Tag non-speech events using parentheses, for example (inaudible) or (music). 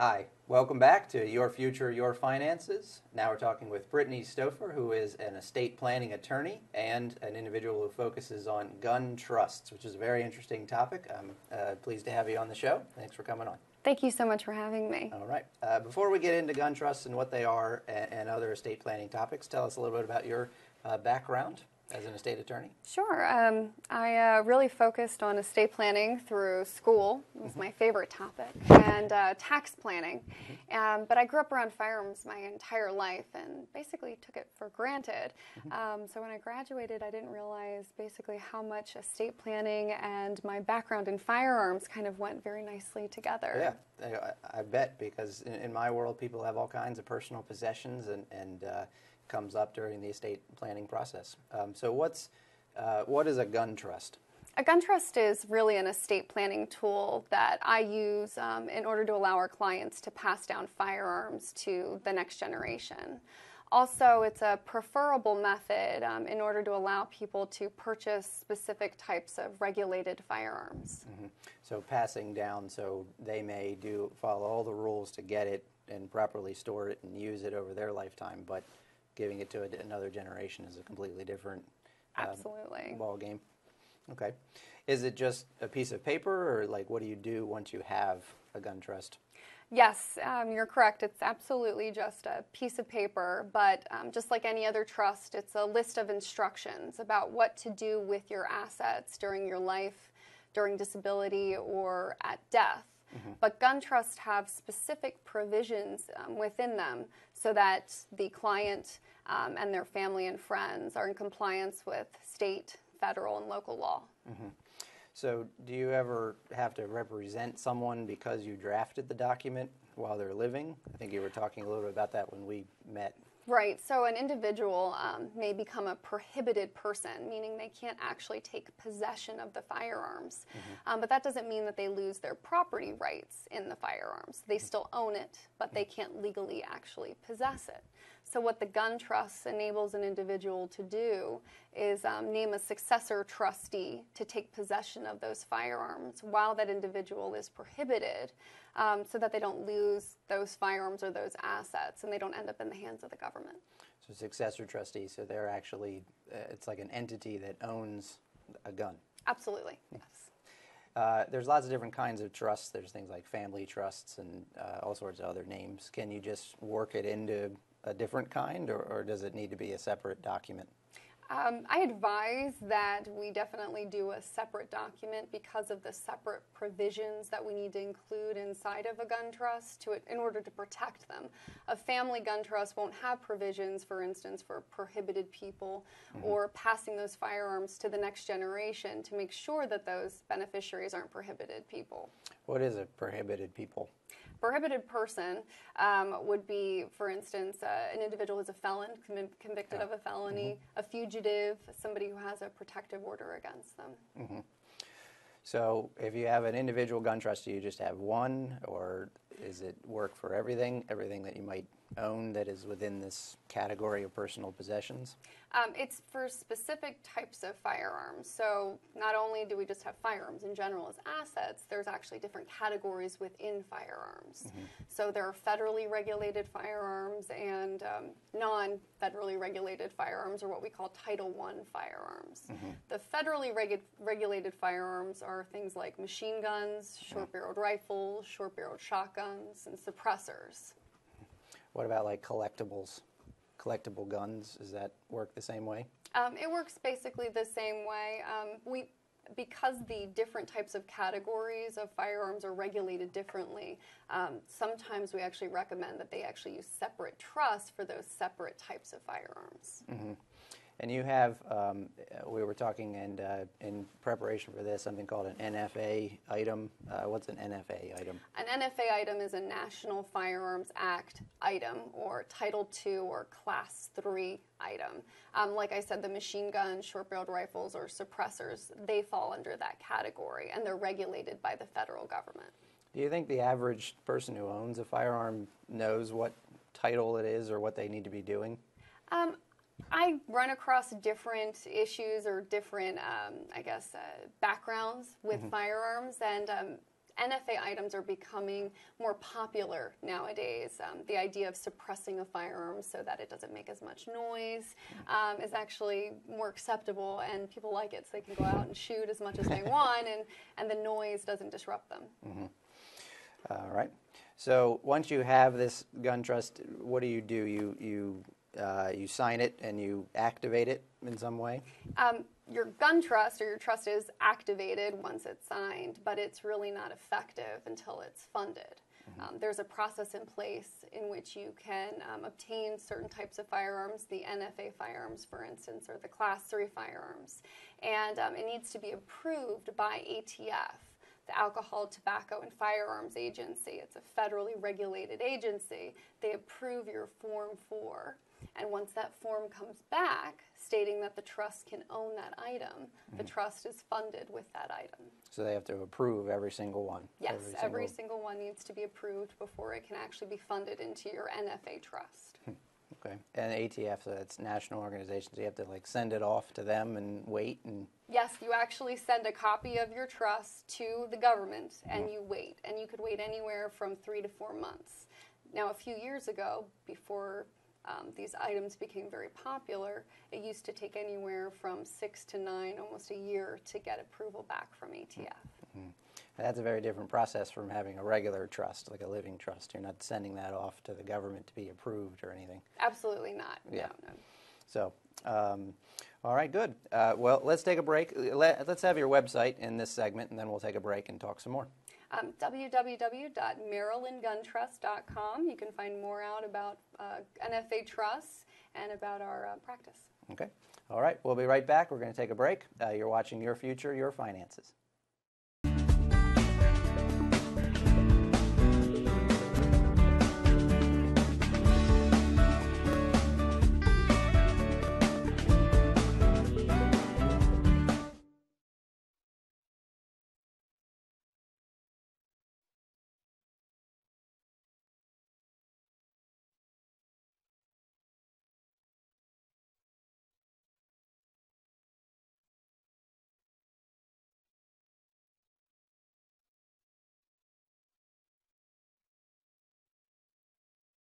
Hi, welcome back to Your Future, Your Finances. Now we're talking with Brittany Stouffer, who is an estate planning attorney and an individual who focuses on gun trusts, which is a very interesting topic. I'm uh, pleased to have you on the show. Thanks for coming on. Thank you so much for having me. All right. Uh, before we get into gun trusts and what they are and, and other estate planning topics, tell us a little bit about your uh, background as an estate attorney? Sure. Um, I uh, really focused on estate planning through school. It was mm-hmm. my favorite topic, and uh, tax planning. Mm-hmm. Um, but I grew up around firearms my entire life and basically took it for granted. Mm-hmm. Um, so when I graduated, I didn't realize basically how much estate planning and my background in firearms kind of went very nicely together. Yeah, I, I bet because in, in, my world, people have all kinds of personal possessions and and uh, comes up during the estate planning process. Um, so, what's uh, what is a gun trust? A gun trust is really an estate planning tool that I use um, in order to allow our clients to pass down firearms to the next generation. Also, it's a preferable method um, in order to allow people to purchase specific types of regulated firearms. Mm-hmm. So, passing down, so they may do follow all the rules to get it and properly store it and use it over their lifetime, but giving it to a, another generation is a completely different um, absolutely ball game. Okay, is it just a piece of paper, or like what do you do once you have a gun trust? Yes, um, you're correct. It's absolutely just a piece of paper, but um, just like any other trust, it's a list of instructions about what to do with your assets during your life, during disability, or at death. Mm-hmm. But gun trusts have specific provisions um, within them so that the client um, and their family and friends are in compliance with state, federal, and local law. Mm-hmm. So, do you ever have to represent someone because you drafted the document while they're living? I think you were talking a little bit about that when we met. Right. So an individual um, may become a prohibited person, meaning they can't actually take possession of the firearms. Mm-hmm. Um, but that doesn't mean that they lose their property rights in the firearms. They still own it, but they can't legally actually possess it. So, what the gun trust enables an individual to do is um, name a successor trustee to take possession of those firearms while that individual is prohibited um, so that they don't lose those firearms or those assets and they don't end up in the hands of the government. So, successor trustee, so they're actually, uh, it's like an entity that owns a gun. Absolutely, yes. Uh, there's lots of different kinds of trusts. There's things like family trusts and uh, all sorts of other names. Can you just work it into a different kind, or, or does it need to be a separate document? Um, I advise that we definitely do a separate document because of the separate provisions that we need to include inside of a gun trust to in order to protect them. A family gun trust won't have provisions, for instance, for prohibited people mm-hmm. or passing those firearms to the next generation to make sure that those beneficiaries aren't prohibited people. What is a prohibited people? Prohibited person um, would be, for instance, uh, an individual who's a felon, com- convicted yeah. of a felony, mm-hmm. a fugitive, somebody who has a protective order against them. Mm-hmm. So, if you have an individual gun trust, do you just have one, or is it work for everything, everything that you might own that is within this category of personal possessions? Um, it's for specific types of firearms. So not only do we just have firearms in general as assets, there's actually different categories within firearms. Mm-hmm. So there are federally regulated firearms and um, non-federally regulated firearms, or what we call Title I firearms. Mm-hmm. The federally regu- regulated firearms are things like machine guns, short-barreled rifles, short-barreled shotguns, and suppressors. What about like collectibles? Collectible guns, does that work the same way? Um, it works basically the same way. Um, we because the different types of categories of firearms are regulated differently, um, sometimes we actually recommend that they actually use separate trusts for those separate types of firearms. Mm-hmm. And you have, um, we were talking and uh, in preparation for this, something called an NFA item. Uh, what's an NFA item? An NFA item is a National Firearms Act item or Title II or Class III item. Um, like I said, the machine guns, short barreled rifles, or suppressors, they fall under that category and they're regulated by the federal government. Do you think the average person who owns a firearm knows what title it is or what they need to be doing? Um, I run across different issues or different, um, I guess, uh, backgrounds with mm-hmm. firearms, and um, NFA items are becoming more popular nowadays. Um, the idea of suppressing a firearm so that it doesn't make as much noise um, is actually more acceptable, and people like it, so they can go out and shoot as much as they (laughs) want, and, and the noise doesn't disrupt them. All right. So once you have this gun trust, what do you do? You you uh, you sign it and you activate it in some way. Um, your gun trust or your trust is activated once it's signed, but it's really not effective until it's funded. Um, there's a process in place in which you can um, obtain certain types of firearms, the NFA firearms, for instance, or the Class 3 firearms, and um, it needs to be approved by ATF the Alcohol, Tobacco, and Firearms Agency. It's a federally regulated agency. They approve your Form 4. And once that form comes back stating that the trust can own that item, the mm-hmm. trust is funded with that item. So they have to approve every single one. Yes, every, single- single one needs to be approved before it can actually be funded into your NFA trust. Hmm, okay. And ATF, so that's national organizations. You have to like send it off to them and wait and. Yes, you actually send a copy of your trust to the government and mm-hmm. you wait. And you could wait anywhere from three to four months. Now, a few years ago, before um, these items became very popular, it used to take anywhere from six to nine, almost a year, to get approval back from ATF. That's a very different process from having a regular trust, like a living trust. You're not sending that off to the government to be approved or anything. Absolutely not. Yeah. No, no. So, um, all right, good. Uh, well, let's take a break. Let, let's have your website in this segment, and then we'll take a break and talk some more. Um, www.marylandguntrust.com. You can find more out about uh, NFA trusts and about our uh, practice. Okay. All right. We'll be right back. We're going to take a break. Uh, you're watching Your Future, Your Finances.